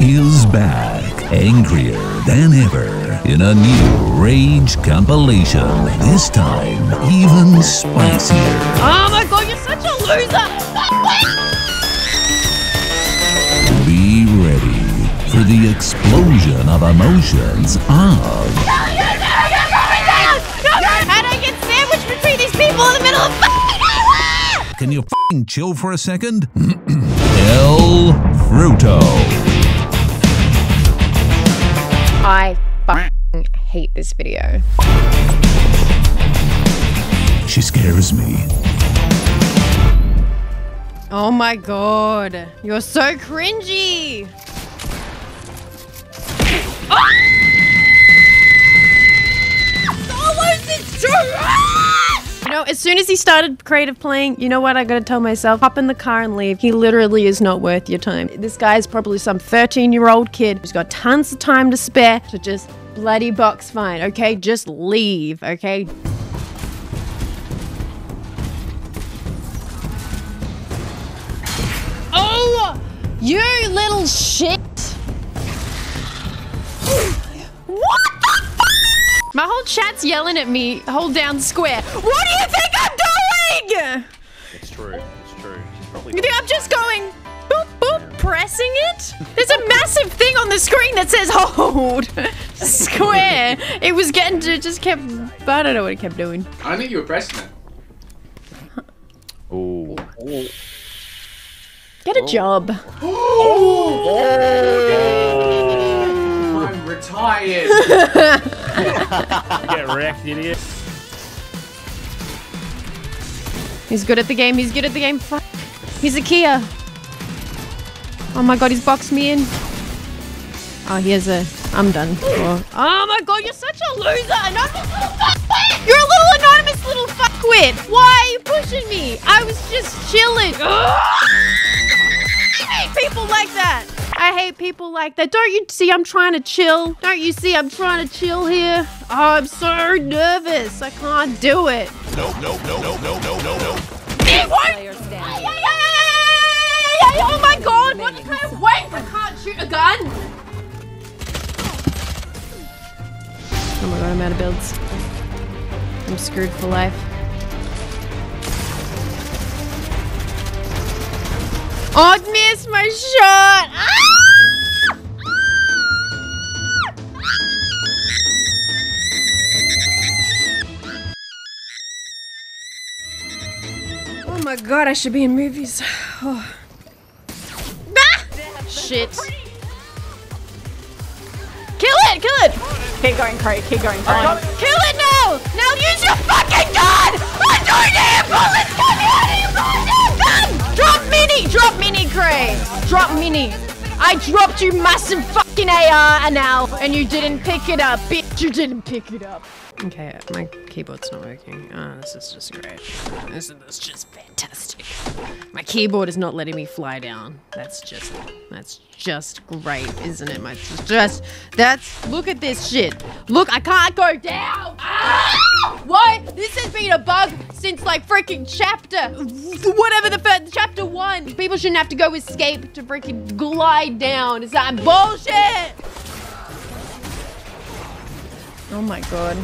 is back, angrier than ever, in a new Rage compilation. This time, even spicier. Oh my god, you're such a loser! Be ready for the explosion of emotions of How do I get sandwiched between these people in the middle of Can you fing chill for a second? El Fruito. I fucking hate this video. She scares me. Oh my god. You're so cringy. You know, as soon as he started creative playing, you know what I gotta tell myself? Hop in the car and leave. He literally is not worth your time. This guy is probably some 13 year old kid who's got tons of time to spare to just bloody box fine, okay? Just leave, okay? Oh! You little shit! My whole chat's yelling at me, hold down square. What do you think I'm doing? It's true. It's true. Probably You think I'm just going boop boop pressing it? There's a massive thing on the screen that says hold square. It was getting to just kept but I don't know what it kept doing. I think you were pressing it. Ooh. Get a job. Oh, I'm retired. Get wrecked, idiot. He's good at the game. He's good at the game. Fuck. He's a Kia. Oh my god, he's boxed me in. Oh, here's a. I'm done. Oh, oh my god, you're such a loser. Anonymous little fuckwit. You're a little anonymous little fuckwit. Why are you pushing me? I was just chilling. People like that. I hate people like that. Don't you see I'm trying to chill? Don't you see I'm trying to chill here? Oh, I'm so nervous. I can't do it. No, no, no, no, no, no, no, no. It won't. Oh my god, what kind of wank? I can't shoot a gun. Oh my god, I'm out of builds. I'm screwed for life. Oh, I missed my shot! Ah! Oh my god, I should be in movies. Oh. Ah! Shit. Kill it! Kill it! Keep going, Craig. Keep going. Fine. Kill it now! Now use your fucking gun! I don't need bullets! Come here! Come! Drop mini! Drop mini, Cray! Drop mini! I dropped you massive fucking AR and now, and you didn't pick it up, bitch! You didn't pick it up. Okay, my keyboard's not working. Oh, this is just great. This is just fantastic. My keyboard is not letting me fly down. That's just, that's just great, isn't it? My just, that's, look at this shit. Look, I can't go down. Ah! Why? This has been a bug since like freaking chapter, whatever the first, chapter one. People shouldn't have to go escape to freaking glide down. Is that bullshit? Oh my god.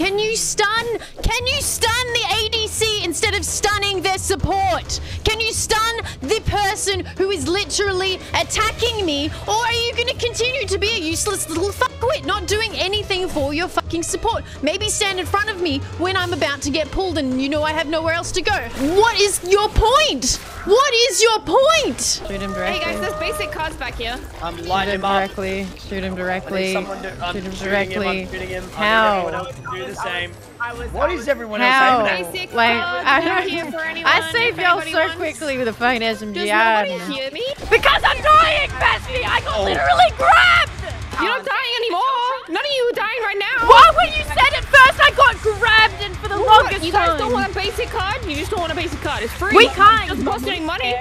Can you stun? Can you stun the ADC instead of stunning their support? Can you stun the person who is literally attacking me? Or are you going to continue to be a useless little fuckwit, not doing anything for your fucking support? Maybe stand in front of me when I'm about to get pulled and you know I have nowhere else to go. What is your point? What is your point? Shoot him Hey guys, there's basic cards back here. I'm Shoot lighting him him up. directly. Shoot him directly. someone to, I'm Shoot him directly. Him, him. I How? Need everyone else to do the same. I was. What is everyone How? else aiming at? Like, I don't here for anyone. I saved y'all so wants. quickly with a fucking SMG. Does nobody don't hear me? Because I'm dying, Bestie! I got oh. literally grabbed! You're not dying anymore. None of you are dying right now. Why when you said it first, I got grabbed and for the What? longest time! You guys time. don't want a basic card? You just don't want a basic card. It's free. We can't. Just costing money.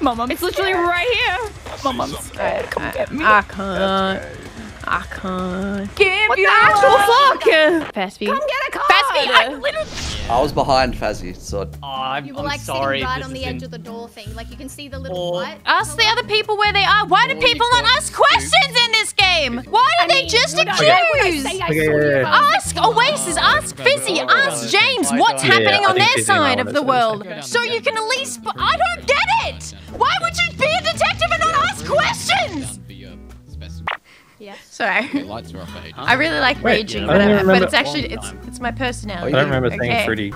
My mum's It's literally right here. My mum's scared. Come I, get me. I can't. I can't give you actual fuck. Fasffy. Come get a card. Fasffy, I literally. I was behind Fazzy, so Oh, I'm, You were I'm like sorry. sitting right on the edge in- of the door thing. Like you can see the little Oh. light. Ask the other people where they are. Why do people you not got ask questions in this game? Why do they just accuse? Ask Oasis, ask Fizzy, ask James what's Yeah, happening I on their Fizzy side of the world. So you can at least. I don't get it! Why would you be a detective and not ask questions? Yeah. Sorry. Lights are off for I really like Wait, raging, I but, don't but it's actually it's it's my personality. I don't remember okay? saying fruity.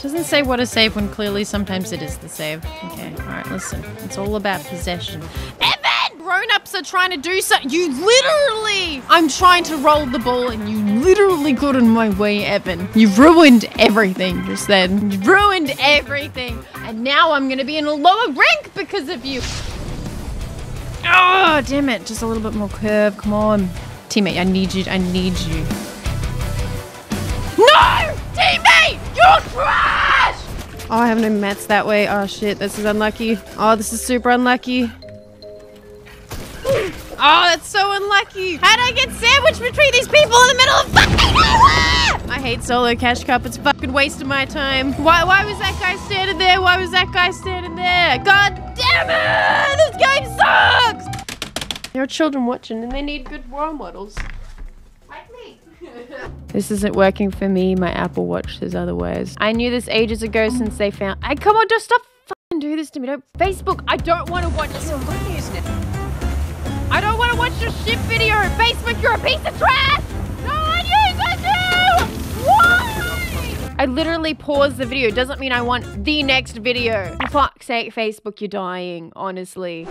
Doesn't say what a save when clearly sometimes it is the save. Okay, alright, listen. It's all about possession. Evan! Grown ups are trying to do so. You literally! I'm trying to roll the ball and you literally got in my way, Evan. You've ruined everything just then. You've ruined everything. And now I'm gonna be in a lower rank because of you. Oh, damn it. Just a little bit more curve. Come on. Teammate, I need you. I need you. No! Teammate! You're trash! Oh, I have no mats that way. Oh, shit. This is unlucky. Oh, this is super unlucky. Oh, that's so unlucky. How'd I get sandwiched between these people in the middle of fucking nowhere? I hate solo cash cup. It's fucking wasting my time. Why, why was that guy standing there? Why was that guy standing there? God damn it! Game sucks! There are children watching and they need good role models. Like me. this isn't working for me. My Apple Watch says otherwise. I knew this ages ago since they found. I come on, just stop fucking do this to me. Don't Facebook. I don't want to watch. I don't want to watch your shit video. Facebook, you're a piece of trash. No one uses you. Why? I literally paused the video. Doesn't mean I want the next video. For fuck's sake, Facebook, you're dying. Honestly.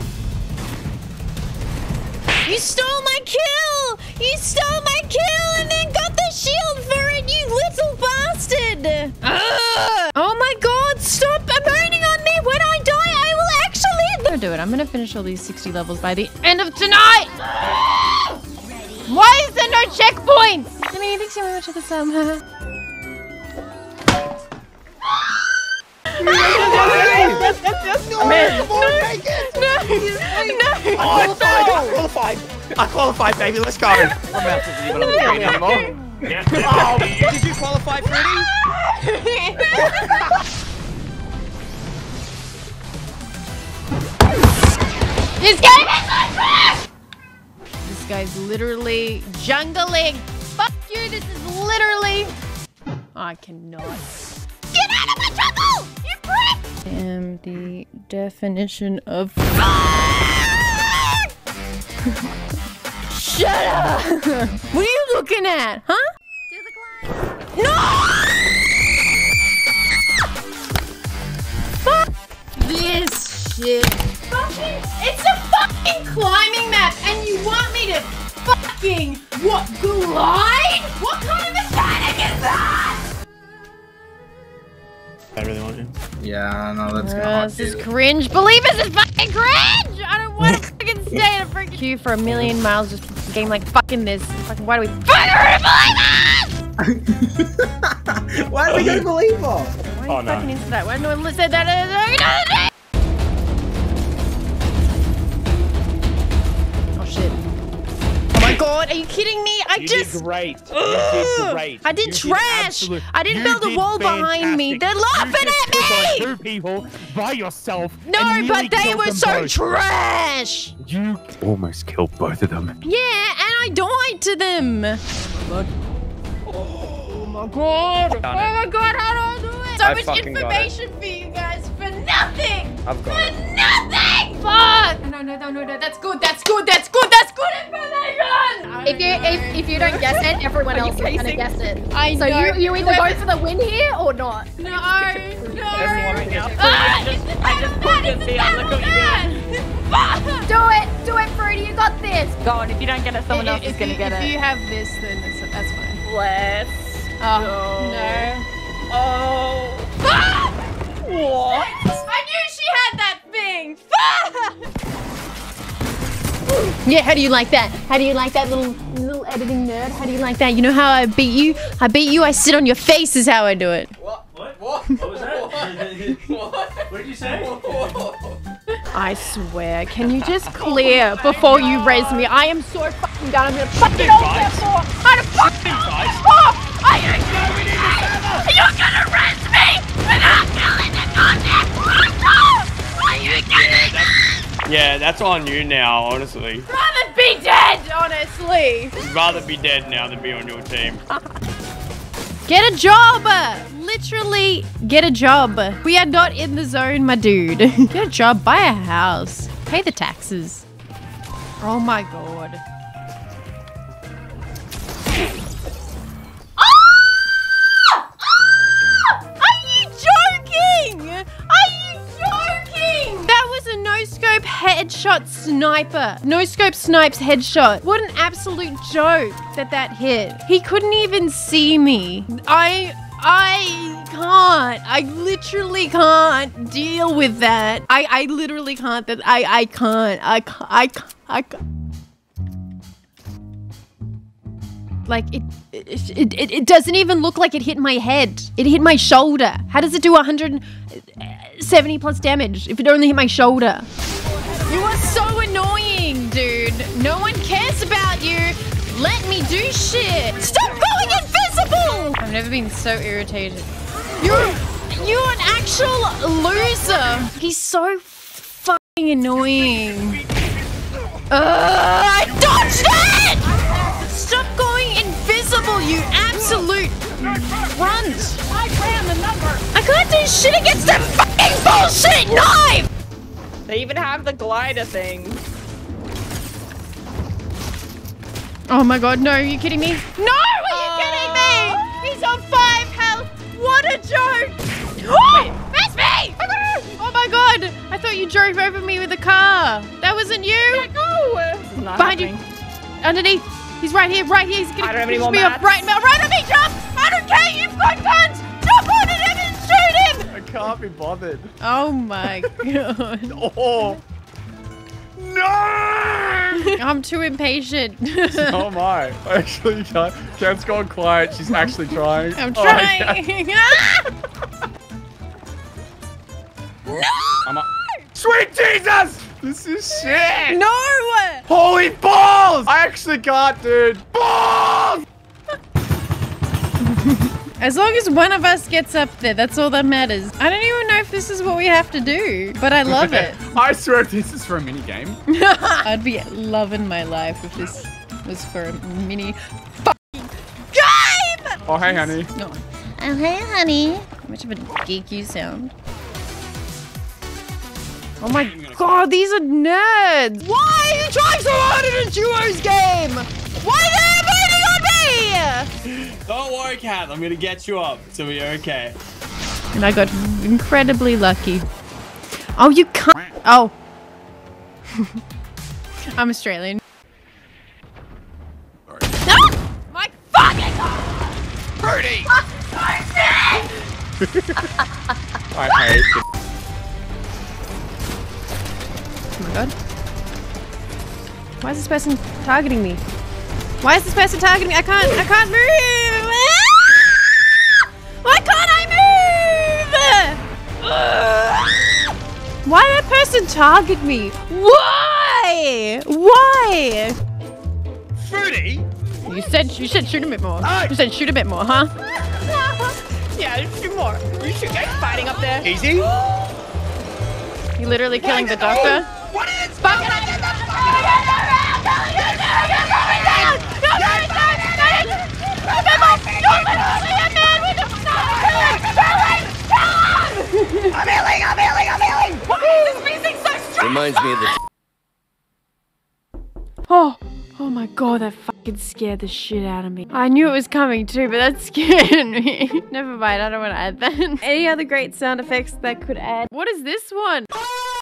You stole my kill! You stole my kill and then got the shield for it, you little bastard! Ugh. Oh my god, stop moaning on me! When I die, I will actually... I'm gonna do it. I'm gonna finish all these 60 levels by the end of tonight! Why is there no checkpoints? I mean, thanks so much for the sum. I qualified. I qualified, baby. Let's go. I'm about to leave it on the screen anymore. Oh, did you qualify, Fruity? This game is so trash! This guy's literally jungling. Fuck you, this is literally... Oh, I cannot. Get out of my jungle! You prick! I am the definition of... Shut up! what are you looking at, huh? No! Fuck this shit. Fucking, it's a fucking climbing map, and you want me to fucking what glide? What kind of a mechanic is that? I really want to. Yeah, no, that's Uh, this is cringe. Believe this is fucking cringe. I don't want to fucking stay in a freaking queue for a million miles just for a game like fucking this. Fucking why do we fucking believe this? why do we gonna believe her? Why are you Oh, no. fucking into that? Why no one said that? God, are you kidding me? I You just. did great. You did great. I did You trash. absolute- I didn't you build a did wall behind me. They're laughing you at took me. on two people by yourself. No, and but they were so both. trash. You almost killed both of them. Yeah, and I died to them. Oh my god. Oh my god, how do I do it? So I much information for you guys for nothing. I've got For it. nothing. Fuck. No, no, no, no, no. That's good. That's good. That's good. That's good information. If you if, if you don't guess it, everyone else is gonna guess it. I So know. you you either Whoever- go for the win here or not. No, no. Everyone else. Ah, I just- it's I just pulled your the feet. battle Look what you man. Do it, do it, Fruity. You got this. Go on, if you don't get it, someone else is gonna you, get if it. If you have this, then that's, that's fine. Let's Oh, go. no. Oh. Fuck! What? That thing! Yeah, how do you like that? How do you like that little little editing nerd? How do you like that? You know how I beat you? I beat you, I sit on your face is how I do it. What? What? What? What was that? what? What did you say? I swear, can you just clear before you raise me? I am so fucking done. I'm gonna fucking hold that floor. I'm gonna fucking Yeah, that's on you now, honestly. Rather be dead, honestly. I'd rather be dead now than be on your team. Get a job! Literally, get a job. We are not in the zone, my dude. Get a job, buy a house, pay the taxes. Oh my god. No scope headshot sniper. No scope snipes headshot. What an absolute joke that that hit. He couldn't even see me. I I can't. I literally can't deal with that. I I literally can't. That I I can't. I ca- I ca- I. ca- Like it, it, it, it doesn't even look like it hit my head. It hit my shoulder. How does it do 170 plus damage if it only hit my shoulder? You are so annoying, dude. No one cares about you. Let me do shit. Stop going invisible. I've never been so irritated. You're you're an actual loser. He's so fucking annoying. Uh, I dodged it! Stop going invisible, you absolute runt! I ran the number! I can't do shit against that fucking bullshit knife! They even have the glider thing. Oh my god, no, are you kidding me? No, are you ah. kidding me? He's on five health! What a joke! Oh, that's me! Oh my god, I thought you drove over me with a car. That wasn't you? This is not Behind you. Underneath. He's right here, right here. He's gonna I don't have any push more me up. mats. Right, right on me, jump! I don't care, you've got guns! Can't be bothered. Oh my god. Oh. No! I'm too impatient. Oh my. I actually can't. Ken's gone quiet. She's actually trying. I'm Oh, yeah. trying. I'm a- Sweet Jesus! This is shit! no! Holy balls! I actually can't, dude. Balls! As long as one of us gets up there, that's all that matters. I don't even know if this is what we have to do, but I love it. I swear this is for a mini game. I'd be loving my life if this was for a mini fucking game! Oh, hey, honey. No. Oh, hey, honey. How much of a geek you sound. Oh my god, these are nerds! Why are you trying so hard in a duos game? Why are they avoiding on me? Don't worry, Cat. I'm gonna get you up, so we're okay. And I got incredibly lucky. Oh, you can't. Oh. I'm Australian. Ah! My fucking Birdie! I hate it. Oh my god. Why is this person targeting me? Why is this person targeting me? I can't, I can't move! Ah! Why can't I move? Ah! Why did that person target me? Why? Why? Fruity? You said you said shoot a bit more. Hey! You said shoot a bit more, huh? Yeah, shoot more. You shoot guys fighting up there. Easy? You literally killing the doctor? What is Fuck Reminds me of the Oh, oh my god, that fucking scared the shit out of me. I knew it was coming too, but that scared me. Never mind, I don't want to add that. Any other great sound effects that could add? What is this one?